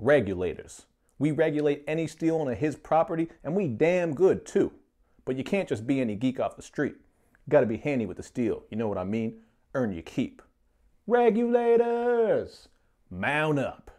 regulators. We regulate any steel on his property, and we damn good too. But you can't just be any geek off the street. You gotta be handy with the steel, you know what I mean? Earn your keep. Regulators! Mount up.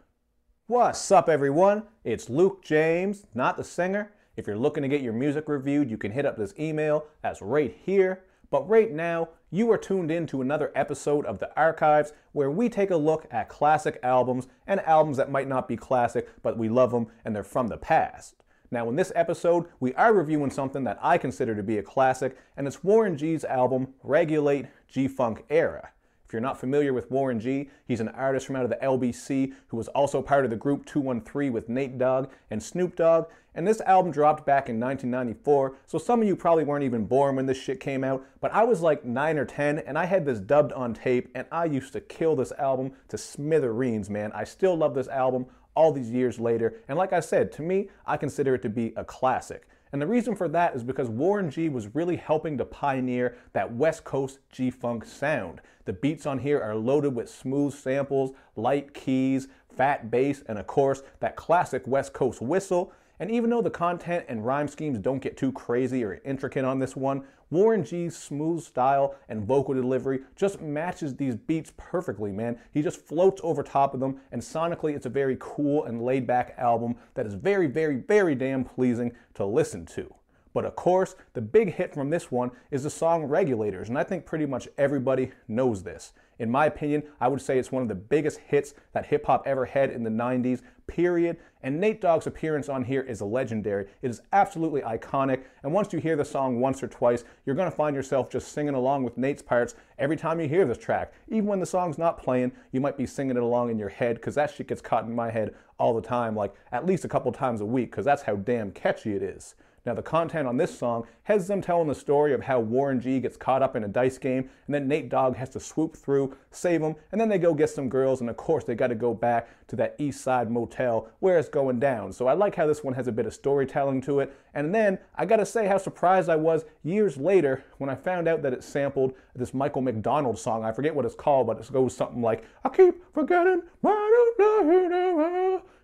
What's up, everyone? It's Luke James, not the singer. If you're looking to get your music reviewed, you can hit up this email that's right here. But right now, you are tuned in to another episode of The Archives where we take a look at classic albums and albums that might not be classic, but we love them and they're from the past. Now, in this episode, we are reviewing something that I consider to be a classic, and it's Warren G's album, Regulate G Funk Era. If you're not familiar with Warren G, he's an artist from out of the LBC who was also part of the group 213 with Nate Dogg and Snoop Dogg. And this album dropped back in 1994, so some of you probably weren't even born when this shit came out, but I was like 9 or 10 and I had this dubbed on tape and I used to kill this album to smithereens, man. I still love this album all these years later, and like I said, to me, I consider it to be a classic. And the reason for that is because Warren G was really helping to pioneer that West Coast G Funk sound. The beats on here are loaded with smooth samples, light keys, fat bass, and of course, that classic West Coast whistle. And even though the content and rhyme schemes don't get too crazy or intricate on this one, Warren G's smooth style and vocal delivery just matches these beats perfectly, man. He just floats over top of them, and sonically, it's a very cool and laid back album that is very, very, very damn pleasing to listen to. But of course, the big hit from this one is the song Regulators, and I think pretty much everybody knows this. In my opinion, I would say it's one of the biggest hits that hip hop ever had in the 90s, period. And Nate Dogg's appearance on here is legendary. It is absolutely iconic. And once you hear the song once or twice, you're to find yourself just singing along with Nate's parts every time you hear this track. Even when the song's not playing, you might be singing it along in your head because that shit gets caught in my head all the time, like at least a couple times a week because that's how damn catchy it is. Now, the content on this song has them telling the story of how Warren G gets caught up in a dice game, and then Nate Dogg has to swoop through, save him, and then they go get some girls, and of course, they got to go back to that East Side motel where it's going down. So I like how this one has a bit of storytelling to it. And then I got to say how surprised I was years later when I found out that it sampled this Michael McDonald song. I forget what it's called, but it goes something like, I keep forgetting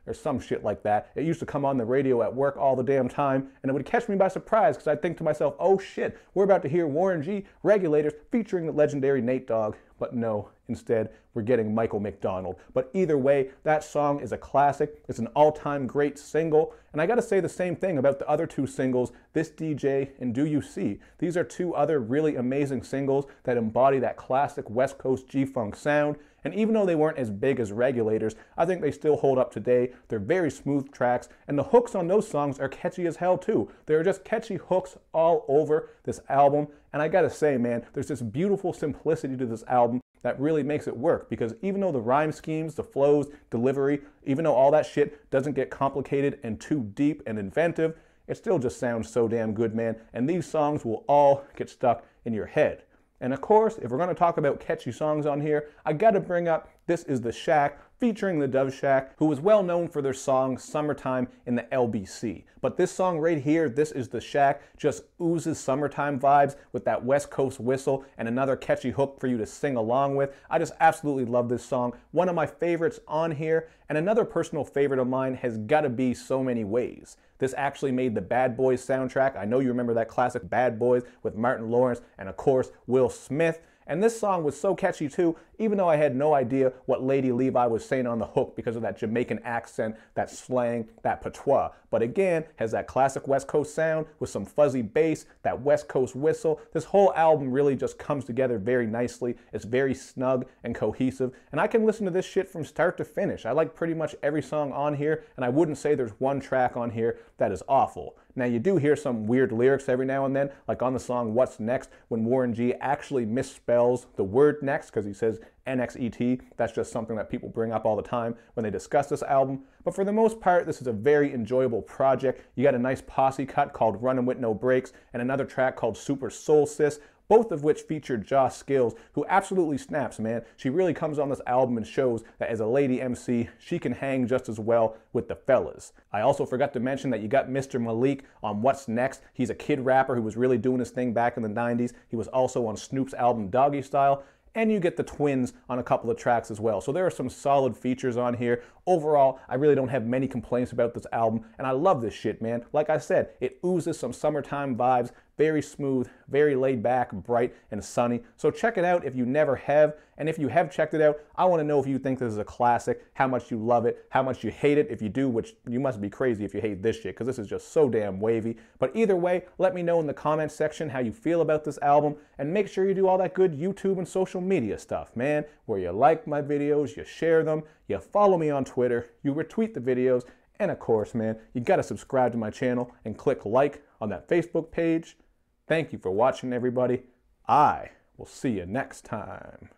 or some shit like that. It used to come on the radio at work all the damn time, and it would catch me by surprise because I'd think to myself, oh shit, we're about to hear Warren G regulators featuring the legendary Nate Dogg. But no, instead, we're getting Michael McDonald. But either way, that song is a classic. It's an all time great single. And I gotta say the same thing about the other two singles, This DJ and Do You See. These are two other really amazing singles that embody that classic West Coast G Funk sound. And even though they weren't as big as regulators, I think they still hold up today. They're very smooth tracks, and the hooks on those songs are catchy as hell too. There are just catchy hooks all over this album. And I gotta say, man, there's this beautiful simplicity to this album that really makes it work because even though the rhyme schemes, the flows, delivery, even though all that shit doesn't get complicated and too deep and inventive, it still just sounds so damn good, man. And these songs will all get stuck in your head. And of course, if we're going to talk about catchy songs on here, I got to bring up This is the Shack featuring the Dove Shack, who was well known for their song Summertime in the LBC. But this song right here, This is the Shack, just oozes summertime vibes with that West Coast whistle and another catchy hook for you to sing along with. I just absolutely love this song. One of my favorites on here, and another personal favorite of mine has got to be So Many Ways. This actually made the Bad Boys soundtrack. I know you remember that classic Bad Boys with Martin Lawrence and, of course, Will Smith. And this song was so catchy too, even though I had no idea what Lady Levi was saying on the hook because of that Jamaican accent, that slang, that patois. But again, has that classic West Coast sound with some fuzzy bass, that West Coast whistle. This whole album really just comes together very nicely. It's very snug and cohesive. And I can listen to this shit from start to finish. I like pretty much every song on here, and I wouldn't say there's one track on here that is awful. Now, you do hear some weird lyrics every now and then, like on the song What's Next, when Warren G actually misspells the word next because he says NXET. That's just something that people bring up all the time when they discuss this album. But for the most part, this is a very enjoyable project. You got a nice posse cut called Running With No Brakes and another track called Super Soul Sis both of which feature Jah Skillz, who absolutely snaps, man. She really comes on this album and shows that as a lady MC, she can hang just as well with the fellas. I also forgot to mention that you got Mr. Malik on What's Next. He's a kid rapper who was really doing his thing back in the 90s. He was also on Snoop's album Doggystyle. and you get the Twinz on a couple of tracks as well. So there are some solid features on here. Overall, I really don't have many complaints about this album, and I love this shit, man. Like I said, it oozes some summertime vibes, very smooth, very laid back, bright, and sunny. So check it out if you never have. And if you have checked it out, I want to know if you think this is a classic, how much you love it, how much you hate it. If you do, which you must be crazy if you hate this shit, because this is just so damn wavy. But either way, let me know in the comments section how you feel about this album. And make sure you do all that good YouTube and social media stuff, man, where you like my videos, you share them, you follow me on Twitter, you retweet the videos, and of course, man, you gotta subscribe to my channel and click like on that Facebook page. Thank you for watching, everybody. I will see you next time.